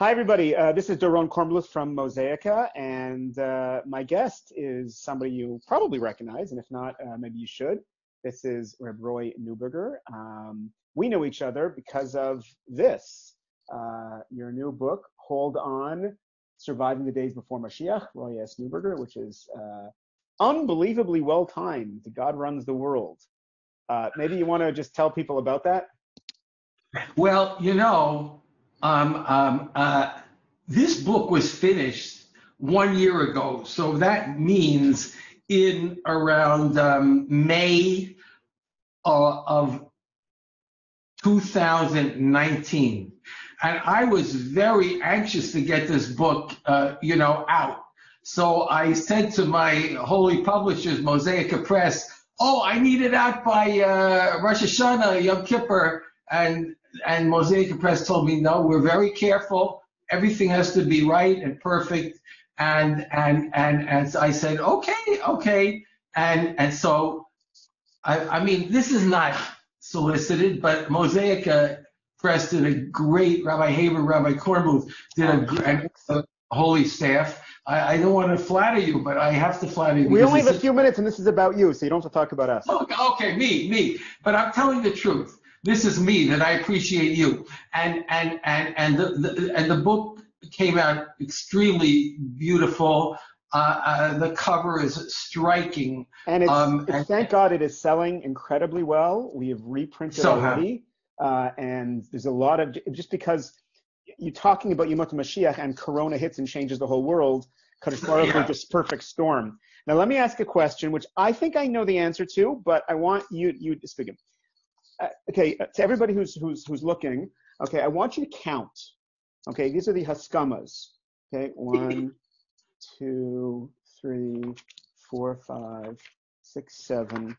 Hi, everybody. Uh, this is Doron Kornbluth from Mosaica, and uh, my guest is somebody you probably recognize, and if not, uh, maybe you should. This is Reb Roy Neuberger. Um, we know each other because of this, uh, your new book, Hold On, Surviving the Days Before Mashiach, Roy S. Neuberger, which is uh, unbelievably well timed. God runs the world. Uh, maybe you want to just tell people about that? Well, you know, um, um, uh, this book was finished one year ago, so that means in around um, May uh, of 2019. And I was very anxious to get this book, uh, you know, out. So I said to my holy publishers, Mosaica Press, "Oh, I need it out by uh, Rosh Hashanah, Yom Kippur," and and Mosaica Press told me, no, we're very careful. Everything has to be right and perfect. And and and and so I said, okay, okay. And and so I, I mean, this is not solicited, but Mosaica uh, Press did a great. Rabbi Haber, Rabbi Kornbluth did a, holy staff. I, I, don't want to flatter you, but I have to flatter you. We only have a few minutes, and this is about you, so you don't have to talk about us. Okay, okay, me, me. But I'm telling the truth this is me that I appreciate you. And and and and the, the and the book came out extremely beautiful. Uh, uh, the cover is striking. And it's, um, and, thank God it is selling incredibly well. We have reprinted so already. Uh, and there's a lot of, just because you're talking about Yemot Mashiach and Corona hits and changes the whole world, Kadosh Baruch yeah. just perfect storm. Now let me ask a question, which I think I know the answer to, but I want you you to speak it. Uh, okay, uh, to everybody who's who's who's looking, okay, I want you to count. Okay, these are the Haskamas. Okay, one, two, three, four, five, six, seven,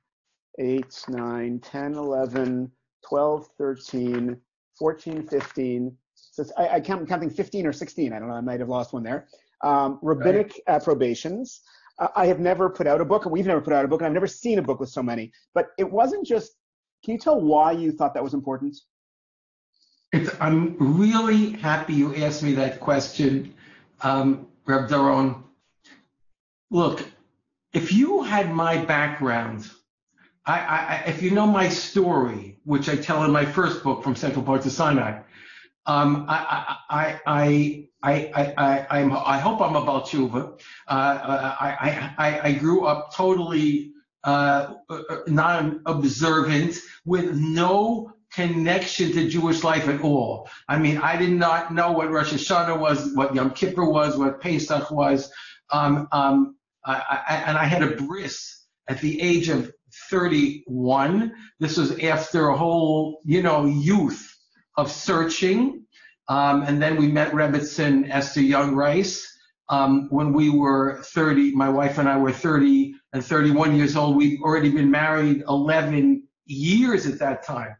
eight, nine, 10, 11, 12, 13, 14, 15. So I, I count, I'm counting 15 or 16. I don't know. I might have lost one there. Um, rabbinic right. approbations. Uh, I have never put out a book, and we've never put out a book, and I've never seen a book with so many. But it wasn't just can you tell why you thought that was important? It's, I'm really happy you asked me that question, um, Reb Doron. Look, if you had my background, I, I, if you know my story, which I tell in my first book, From Central Park to Sinai, um, I, I, I, I, I, I'm, I hope I'm a Baal Teshuva. Uh, I, I, I grew up totally uh, non-observant with no connection to Jewish life at all. I mean, I did not know what Rosh Hashanah was, what Yom Kippur was, what Pesach was. Um, um, I, I, and I had a bris at the age of 31. This was after a whole, you know, youth of searching. Um, and then we met Rebbitzin Esther Jungreis. Um, when we were 30, my wife and I were 30 and 31 years old. We'd already been married 11 years at that time.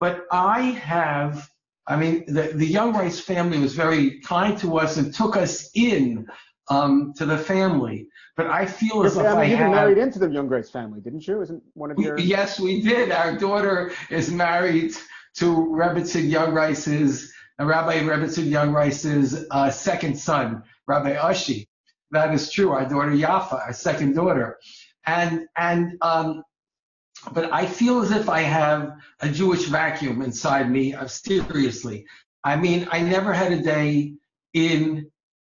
But I have, I mean, the, the Jungreis family was very kind to us and took us in um, to the family. But I feel as if I you have, married into the Jungreis family, didn't you? Isn't one of your? Yes, we did. Our daughter is married to Rebbitzin Jungreis's, uh, Rabbi Rebbitzin Jungreis's uh, second son, Rabbi Ashi. That is true. Our daughter Yafa, our second daughter and and um, but I feel as if I have a Jewish vacuum inside me. Of seriously, I mean, I never had a day in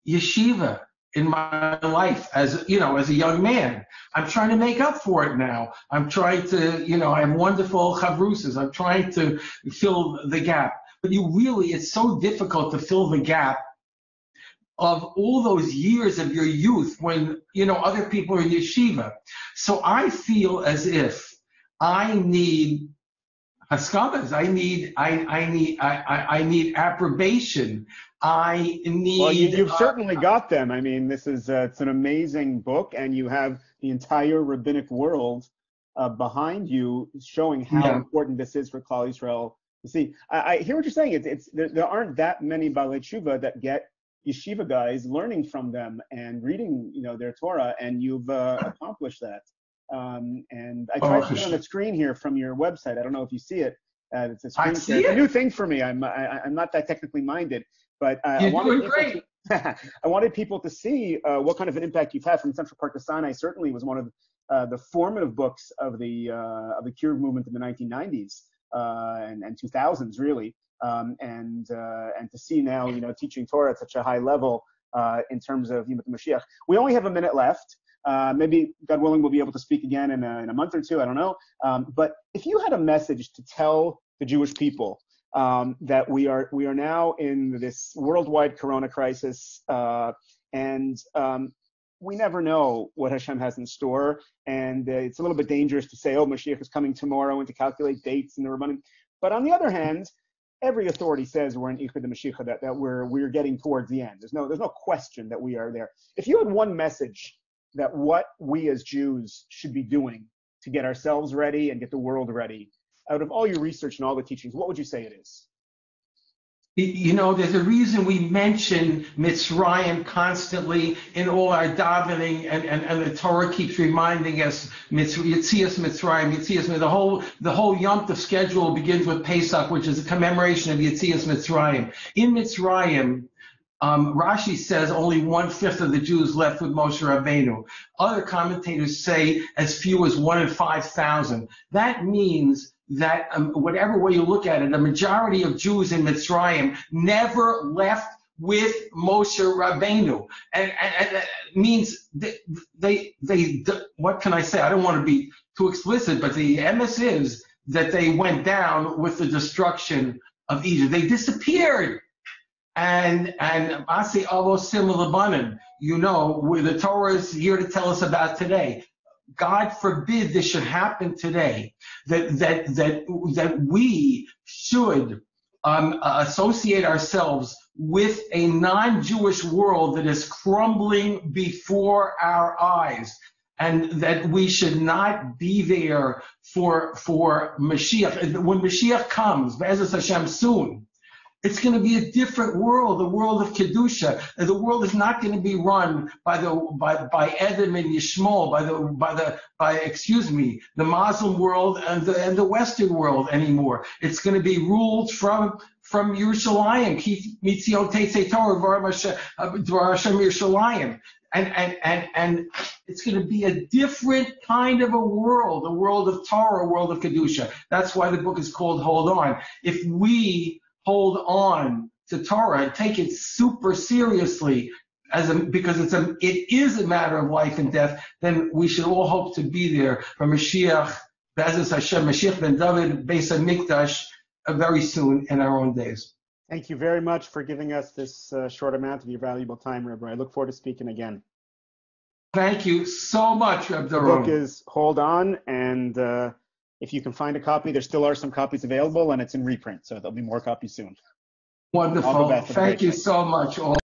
yeshiva in my life as you know as a young man. I'm trying to make up for it now. I'm trying to you know I have wonderful chavrusas. I'm trying to fill the gap. But you really, it's so difficult to fill the gap of all those years of your youth when you know other people are in yeshiva. So I feel as if I need haskamas. I need I I need I I need approbation. I need. Well, you, have uh, certainly got them. I mean, this is uh, it's an amazing book, and you have the entire rabbinic world uh, behind you, showing how yeah. important this is for Klal Yisrael. You see, I, I hear what you're saying. It's, it's there, there aren't that many Baalei Teshuva that get yeshiva guys learning from them and reading, you know, their Torah, and you've uh, accomplished that. Um, and I tried oh, to put on the screen here from your website. I don't know if you see it. Uh, it's a screen. I see it. a new thing for me. I'm I, am i am not that technically minded. But uh, I wanted. To, I wanted people to see uh, what kind of an impact you've had from Central Park to Sinai. Certainly was one of uh, the formative books of the uh, of the Kiruv movement in the 1990s uh, and, and 2000s, really. Um, and uh, and to see now, you know, teaching Torah at such a high level in terms of Yemot Mashiach. We only have a minute left. Uh, maybe, God willing, we'll be able to speak again in a, in a month or two. I don't know. Um, but if you had a message to tell the Jewish people um, that we are we are now in this worldwide Corona crisis, uh, and um, we never know what Hashem has in store, and uh, it's a little bit dangerous to say, "Oh, Mashiach is coming tomorrow," and to calculate dates and the running. But on the other hand, every authority says we're in Ikvos Mashiach, that, that we're we're getting towards the end. There's no there's no question that we are there. If you had one message that what we as Jews should be doing to get ourselves ready and get the world ready, out of all your research and all the teachings, what would you say it is? You know, there's a reason we mention Mitzrayim constantly in all our davening, and, and, and the Torah keeps reminding us Yitzias Mitzrayim, Yitzias Mitzrayim. The whole the whole Yom Tov schedule begins with Pesach, which is a commemoration of Yitzias Mitzrayim. In Mitzrayim, um, Rashi says only one fifth of the Jews left with Moshe Rabbeinu. Other commentators say as few as one in five thousand. That means that um, whatever way you look at it, the majority of Jews in Mitzrayim never left with Moshe Rabbeinu, and, and, and that means they, they, they, what can I say? I don't want to be too explicit, but the emes is that they went down with the destruction of Egypt. They disappeared and and Asi Avosim Labanim, you know, the Torah is here to tell us about today. God forbid this should happen today. That that that that we should um, associate ourselves with a non-Jewish world that is crumbling before our eyes, and that we should not be there for for Mashiach. When Mashiach comes, B'ezras Hashem soon, it's going to be a different world, the world of kedusha. The world is not going to be run by the by by Edom and Yishmael, by the by the by excuse me, the Muslim world and the and the Western world anymore. It's going to be ruled from from Yerushalayim, Mitzion Teitze Torah, uh, Dvar Hashem Yerushalayim. And, and, and, and it's going to be a different kind of a world, a world of Torah, a world of Kedusha. That's why the book is called Hold On. If we hold on to Torah and take it super seriously as a, because it's a, it is a matter of life and death, then we should all hope to be there for Mashiach, B'ezras Hashem, Mashiach ben David, Beis HaMikdash, uh, very soon in our own days. Thank you very much for giving us this uh, short amount of your valuable time, Rabbi. I look forward to speaking again. Thank you so much, Rabbi. The book is Hold On, and uh, if you can find a copy, there still are some copies available and it's in reprint. So there'll be more copies soon. Wonderful. Thank you so much. All